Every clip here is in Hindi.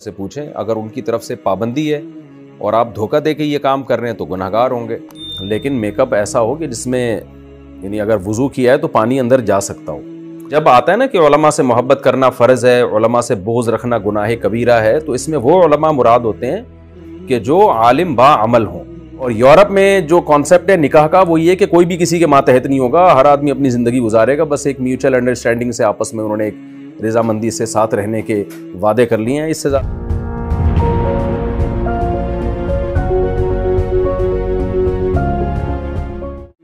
से पूछें, अगर उनकी तरफ़ से पाबंदी है और आप धोखा दे के ये काम कर रहे हैं तो गुनाहगार होंगे। लेकिन मेकअप ऐसा हो कि जिसमें, यानी अगर वज़ू किया है तो पानी अंदर जा सकता हो। जब आता है ना कि उलमा से मोहब्बत करना फ़र्ज़ है ओलमा से बोझ रखना गुनाह कबीरा है तो इसमें वो उलमा मुराद होते हैं कि जो आलिम बा अमल हों। और यूरोप में जो कॉन्सेप्ट है निकाह का, वो ये कि कोई भी किसी के मातहत नहीं होगा, हर आदमी अपनी ज़िंदगी गुजारेगा, बस एक म्यूचुअल अंडरस्टैंडिंग से आपस में उन्होंने एक रजामंदी से साथ रहने के वादे कर लिए हैं इससे ज़्यादा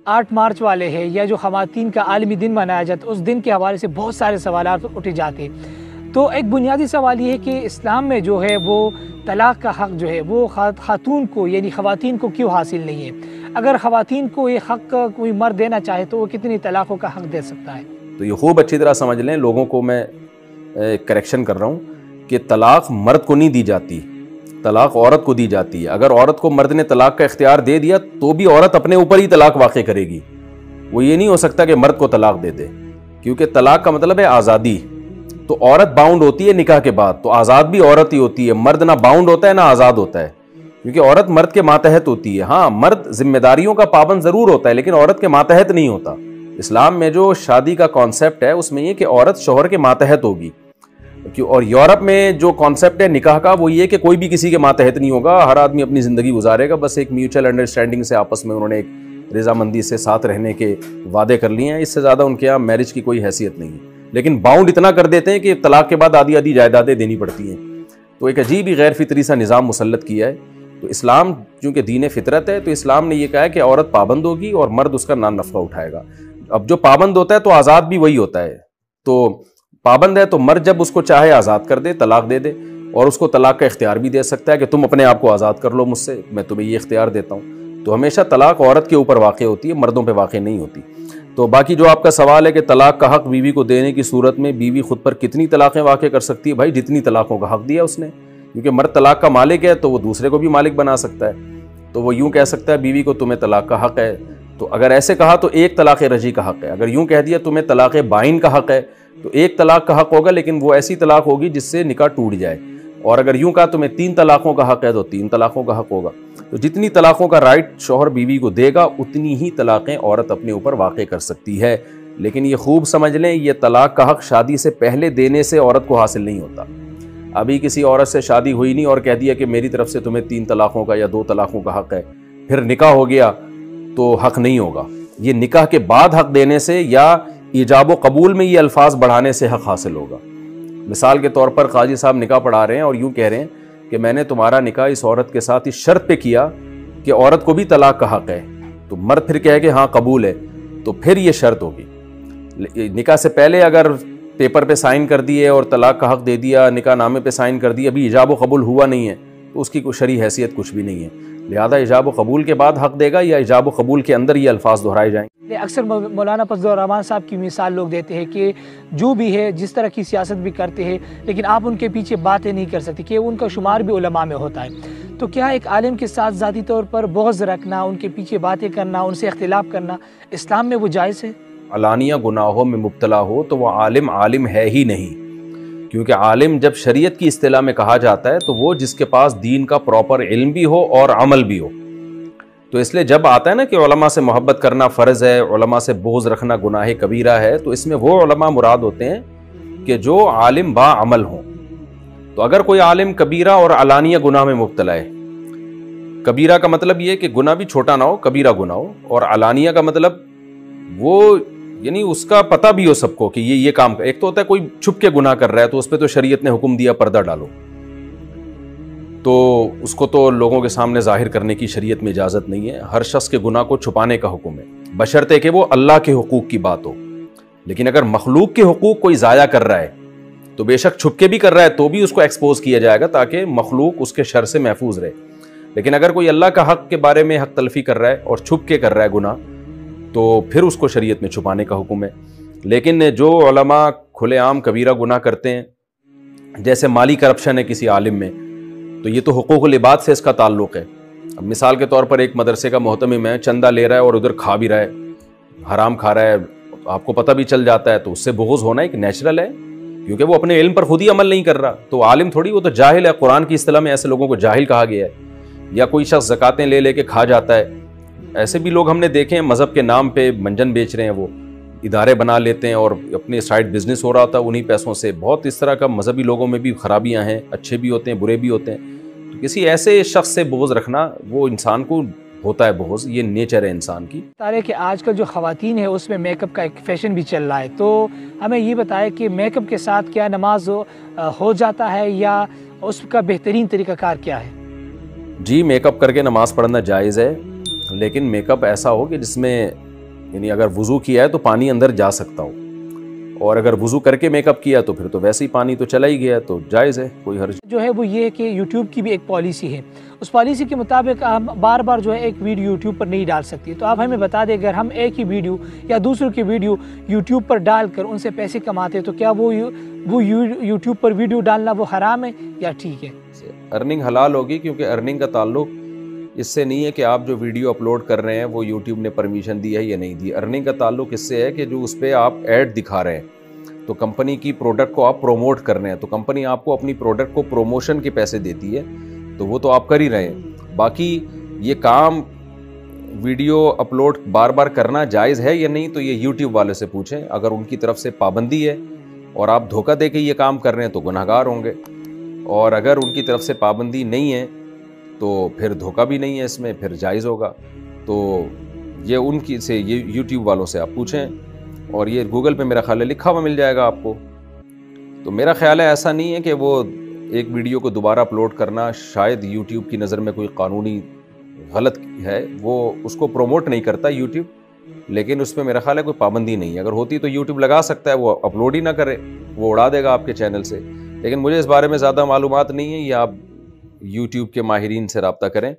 आठ मार्च वाले है या जो खातन का आलमी दिन मनाया जाता है उस दिन के हवाले से बहुत सारे सवाल उठे जाते हैं। तो एक बुनियादी सवाल ये है कि इस्लाम में जो है वो तलाक़ का हक़ जो है वो खातून को यानी ख़वान को क्यों हासिल नहीं है? अगर ख़वान को ये हक़ कोई मर देना चाहे तो वो कितनी तलाक़ों का हक़ दे सकता है? तो ये खूब अच्छी तरह समझ लें लोगों को मैं करेक्शन कर रहा हूँ कि तलाक़ मर्द को नहीं दी जाती, तलाक़ औरत को दी जाती है। अगर औरत को मर्द ने तलाक़ का इख्तियार दे दिया तो भी औरत अपने ऊपर ही तलाक़ वाक़ करेगी। वो ये नहीं हो सकता कि मर्द को तलाक़ दे दे, क्योंकि तलाक़ का मतलब है आज़ादी। तो औरत बाउंड होती है निकाह के बाद तो आज़ाद भी औरत ही होती है। मर्द ना बाउंड होता है, ना आज़ाद होता है। क्योंकि औरत मर्द के मातहत होती है। हाँ मर्द जिम्मेदारियों का पाबंद ज़रूर होता है, लेकिन औरत के मातहत नहीं होता। इस्लाम में जो शादी का कॉन्सेप्ट है, उसमें यह कि औरत शोहर के मातहत होगी। और यूरोप में जो कॉन्सेप्ट है निकाह का, वो ये कि कोई भी किसी के मातहत नहीं होगा, हर आदमी अपनी ज़िंदगी गुजारेगा, बस एक म्यूचुअल अंडरस्टैंडिंग से आपस में उन्होंने एक रजामंदी से साथ रहने के वादे कर लिए हैं। इससे ज़्यादा उनके यहाँ मैरिज की कोई हैसियत नहीं है। लेकिन बाउंड इतना कर देते हैं कि तलाक के बाद आधी आधी जायदादें देनी पड़ती हैं। तो एक अजीब ही गैर फितरी सा निज़ाम मुसलत किया है। तो इस्लाम चूँकि दीन फितरत है तो इस्लाम ने यह कहा है कि औरत पाबंद होगी और मर्द उसका नान नफ़ा उठाएगा। अब जो पाबंद होता है तो आज़ाद भी वही होता है। तो पाबंद है तो मर्द जब उसको चाहे आज़ाद कर दे, तलाक दे दे। और उसको तलाक का इख्तियार भी दे सकता है कि तुम अपने आप को आज़ाद कर लो मुझसे, मैं तुम्हें ये इख्तियार देता हूँ। तो हमेशा तलाक औरत के ऊपर वाक़ होती है, मर्दों पर वाक़ नहीं होती। तो बाकी जो आपका सवाल है कि तलाक का हक बीवी को देने की सूरत में बीवी खुद पर कितनी तलाक़ें वाक़ कर सकती है? भाई, जितनी तलाक़ों का हक दिया उसने। क्योंकि मर्द तलाक का मालिक है तो वो दूसरे को भी मालिक बना सकता है। तो वो यूँ कह सकता है, बीवी को तुम्हें तलाक का हक है तो अगर ऐसे कहा तो एक तलाक़ रज़ी का हक है। अगर यूँ कह दिया तुम्हें तलाक़ बाइन का हक है तो एक तलाक का हक होगा, लेकिन वो ऐसी तलाक होगी जिससे निकाह टूट जाए। और अगर यूँ कहा तुम्हें तीन तलाकों का हक है तो तीन तलाकों का हक होगा। तो जितनी तलाकों का राइट शोहर बीवी को देगा, उतनी ही तलाक़ें औरत अपने ऊपर वाक़ कर सकती है। लेकिन ये खूब समझ लें, ये तलाक का हक शादी से पहले देने से औरत को हासिल नहीं होता। अभी किसी औरत से शादी हुई नहीं और कह दिया कि मेरी तरफ़ से तुम्हें तीन तलाक़ों का या दो तलाक़ों का हक है। फिर निकाह हो गया तो हक नहीं होगा। ये निकाह के बाद हक देने से या ईजाब कबूल में ये अल्फाज बढ़ाने से हक हासिल होगा। मिसाल के तौर पर काजी साहब निकाह पढ़ा रहे हैं और यूँ कह रहे हैं कि मैंने तुम्हारा निकाह इस औरत के साथ इस शर्त पे किया कि औरत को भी तलाक का हक है। तो मर्द फिर कहे कि हाँ कबूल है तो फिर ये शर्त होगी। निकाह से पहले अगर पेपर पे साइन कर दिए और तलाक का हक दे दिया, निकाह नामे पे साइन कर दिया अभी इजाब कबूल हुआ नहीं है। तो उसकी कोई शरी हैसियत कुछ भी नहीं है। लिहाजा इजाब कबूल के बाद हक देगा या इजाब कबूल के अंदर ये अल्फाज दोहराए जाएँगे अक्सर मौलाना फजलरहमान साहब की मिसाल लोग देते हैं कि जो भी है जिस तरह की सियासत भी करते हैं लेकिन आप उनके पीछे बातें नहीं कर सकते कि उनका शुमार भी उलमा में होता है। तो क्या एक आलिम के साथ ज़ाती तौर पर बहुत रखना उनके पीछे बातें करना उनसे अख्तिलाफ़ करना इस्लाम में वो जायज़ है? अलानिया गुनाहों में मुबतला हो तो वह आलिम आलिम है ही नहीं। क्योंकि आलिम जब शरीयत की अतलाह में कहा जाता है तो वो जिसके पास दीन का प्रॉपर इल्म भी हो और अमल भी हो। तो इसलिए जब आता है ना कि उलमा से मोहब्बत करना फ़र्ज़ है, उलमा से बोझ रखना गुनाह कबीरा है तो इसमें वो उलमा मुराद होते हैं कि जो आलिम बा अमल हों। तो अगर कोई आलिम कबीरा और अलानिया गुनाह में मुबतला है, कबीरा का मतलब ये कि गुना भी छोटा ना हो, कबीरा गुना हो, और अलानिया का मतलब वो यानी उसका पता भी हो सबको कि ये ये काम एक तो होता है कोई छुप के गुनाह कर रहा है तो उस पर तो शरीयत ने हुक्म दिया, पर्दा डालो। तो उसको तो लोगों के सामने ज़ाहिर करने की शरीयत में इजाज़त नहीं है। हर शख्स के गुनाह को छुपाने का हुक्म है। बशर्ते कि वो अल्लाह के हकूक़ की बात हो। लेकिन अगर मखलूक के हकूक़ कोई ज़ाया कर रहा है तो बेशक छुप के भी कर रहा है तो भी उसको एक्सपोज किया जाएगा ताकि मखलूक उसके शर से महफूज रहे। लेकिन अगर कोई अल्लाह का हक के बारे में हक तलफी कर रहा है और छुप के कर रहा है गुनाह तो फिर उसको शरीयत में छुपाने का हुक्म है। लेकिन जो खुलेआम कबीरा गुनाह करते हैं, जैसे माली करप्शन है किसी आलिम में तो ये तो हकूक़ लिबाद से इसका ताल्लुक़ है। अब मिसाल के तौर पर एक मदरसे का मोहतम है, चंदा ले रहा है और उधर खा भी रहा है, हराम खा रहा है, आपको पता भी चल जाता है तो उससे बोझ होना एक नेचुरल है, क्योंकि वो अपने इल्म पर खुद ही अमल नहीं कर रहा। तो आलिम थोड़ी, वो तो जाहिल है, कुरान की इस्तेला में ऐसे लोगों को जाहिल कहा गया है। या कोई शख्स जक़ातें ले लेके खा जाता है ऐसे भी लोग हमने देखे हैं मज़हब के नाम पे मंजन बेच रहे हैं वो इदारे बना लेते हैं और अपने साइड बिज़नेस हो रहा था उन्हीं पैसों से। बहुत इस तरह का मजहबी लोगों में भी खराबियाँ हैं अच्छे भी होते हैं बुरे भी होते हैं। तो किसी ऐसे शख्स से बोझ रखना वो इंसान को होता है बोझ ये नेचर है इंसान की। तारे कि आजकल जो खातन है उसमें मेकअप का एक फ़ैशन भी चल रहा है। तो हमें ये बताए कि मेकअप के साथ क्या नमाज़ हो, हो जाता है या उसका बेहतरीन तरीक़ाकार क्या है? जी मेकअप करके नमाज़ पढ़ना जायज़ है। लेकिन मेकअप ऐसा हो कि जिसमें यानी अगर वज़ू किया है तो पानी अंदर जा सकता हो। और अगर वज़ू करके मेकअप किया तो फिर तो वैसे ही पानी तो चला ही गया तो जायज़ है कोई हर्ज जो है वो ये है कि यूट्यूब की भी एक पॉलिसी है। उस पॉलिसी के मुताबिक हम बार बार जो है एक वीडियो यूट्यूब पर नहीं डाल सकती। तो आप हमें बता दें अगर हम एक ही वीडियो या दूसरों की वीडियो यूट्यूब पर डालकर उनसे पैसे कमाते तो क्या वो वो यूट्यूब पर वीडियो डालना वो हराम है या ठीक है? अर्निंग हलाल होगी क्योंकि अर्निंग का ताल्लुक इससे नहीं है कि आप जो वीडियो अपलोड कर रहे हैं, वो यूट्यूब ने परमिशन दी है या नहीं दी। अर्निंग का ताल्लुक इससे है कि जो उस पर आप ऐड दिखा रहे हैं। तो कंपनी की प्रोडक्ट को आप प्रोमोट कर रहे हैं। तो कंपनी आपको अपनी प्रोडक्ट को प्रोमोशन के पैसे देती है तो वो तो आप कर ही रहे हैं। बाकी ये काम वीडियो अपलोड बार बार करना जायज़ है या नहीं तो ये यूट्यूब वाले से पूछें। अगर उनकी तरफ़ से पाबंदी है और आप धोखा दे के ये काम कर रहे हैं तो गुनाहगार होंगे। और अगर उनकी तरफ़ से पाबंदी नहीं है तो फिर धोखा भी नहीं है इसमें, फिर जायज़ होगा। तो ये उनकी से, ये यूट्यूब वालों से आप पूछें और ये गूगल पे मेरा ख्याल है लिखा हुआ मिल जाएगा आपको। तो मेरा ख्याल है ऐसा नहीं है कि वो एक वीडियो को दोबारा अपलोड करना शायद यूट्यूब की नज़र में कोई कानूनी गलत है, वो उसको प्रोमोट नहीं करता यूट्यूब लेकिन उस पर मेरा ख्याल है कोई पाबंदी नहीं है। अगर होती तो यूट्यूब लगा सकता है, वो अपलोड ही ना करे, वो उड़ा देगा आपके चैनल से। लेकिन मुझे इस बारे में ज़्यादा मालूम नहीं है, ये आप यूट्यूब के माहरीन से रबता करें।